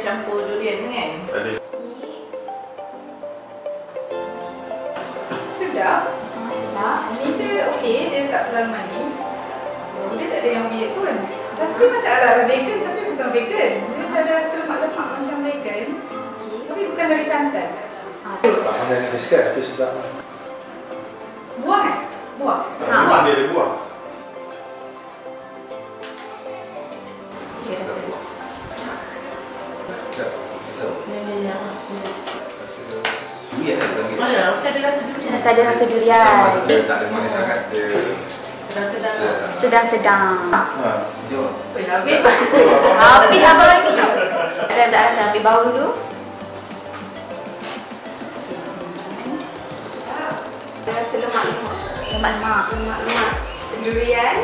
campur durian kan? Ada. Sedap. Sedap. Manis dia okey, dia tak terlalu manis. Dia tak ada yang weird pun. Rasa dia macam ala bacon tapi bukan bacon. Dia macam ada rasa lemak-lemak macam bacon. Tapi bukan dari santan. Apa yang nak cakap itu sedap. Buah kan? Buah. Memang dia ada buah. Mana? Macam ada rasa durian. Rasa ada rasa durian. dia tak ada manis sangat. Dia Sedang-sedang. Sedang-sedang. Ha, jom. Habis. Habis apa lagi? Saya tak rasa ambil bau dulu. Rasa lemak-lemak. Lemak-lemak. Lemak-lemak durian.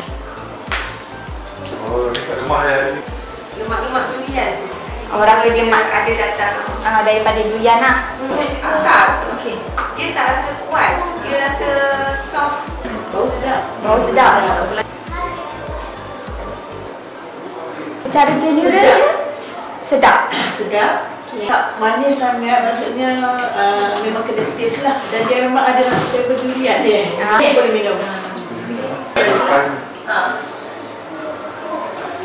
Oh, rumah ya. Lemak-lemak durian. Rasa dia mak ada datang. ah, daripada durian lah. Ah, tak. Okey. Dia tak rasa kuat. Dia rasa soft. Bau sedap. Bau sedap. Secara general Sedap. dia sedap. Sedap. Tak manis sangat maksudnya uh, memang kena taste lah dan dia memang ada rasa daripada durian dia. Ah. Saya boleh minum. Makan. Ha.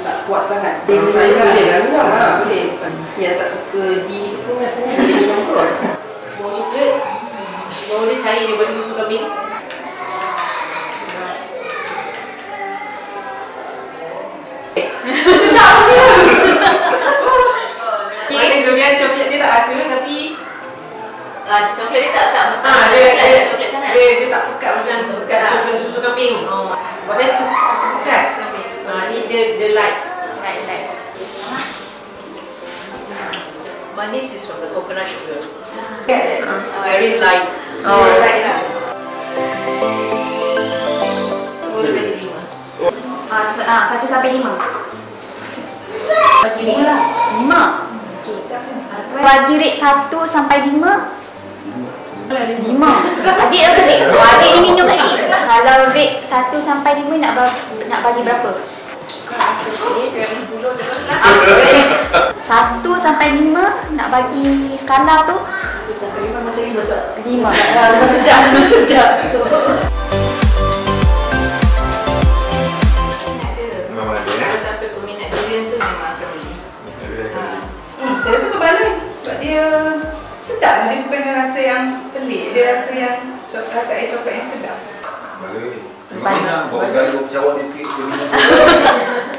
tak kuat sangat. Dia boleh boleh lah lah boleh. Yang tak suka di tu pun rasanya boleh minum kot. Bau coklat. Bau dia cair daripada susu kambing. Manis durian coklat dia tak rasa tapi Ah, coklat dia tak tak Ah, tak dia, tak dia, coklat sangat. dia, dia tak pekat macam Tak pekat coklat susu kambing. Oh, Sebab saya suka, suka pekat. kambing. Ha, ni dia, dia light. Right, My niece is from the coconut sugar. Ah. Yeah. Ah. It's very light. Oh, yeah. light, yeah. Ah, satu sampai lima. Bagi lima. Lima. Bagi rate satu sampai lima. Lima. Adik lah oh, kecil. Adik ni minum lagi. Kalau rate satu sampai lima nak nak bagi berapa? Kau rasa kecil, 10 terus lah. Satu sampai lima nak bagi skala tu? Satu sampai Lima masa lima sebab. Lima. Lah, sedap, sedap tu hmm, Saya rasa kebalik. Sebab dia sedap. Lah. Dia bukan rasa yang pelik. Dia rasa yang rasa air coklat yang sedap. Balik. Mana nak buat gaya pecah dia sikit.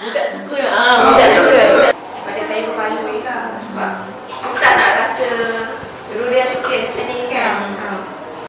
Budak suka. Ah, budak Ah, suka. budak Pada saya berbaloi lah sebab susah nak rasa durian coklat macam ni kan.